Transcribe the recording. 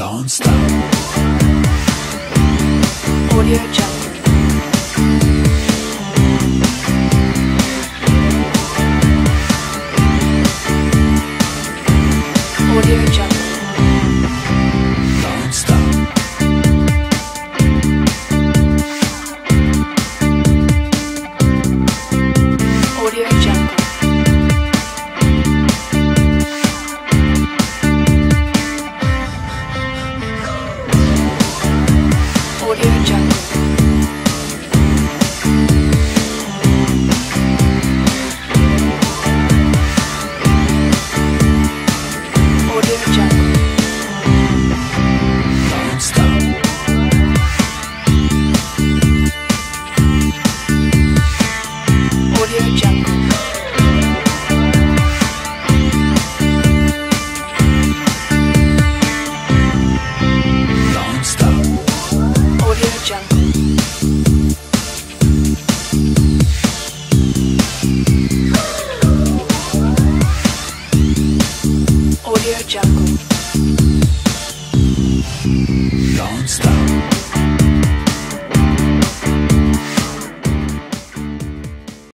Don't stop. Audio Jungle. Audio. 걱정 오디오 정글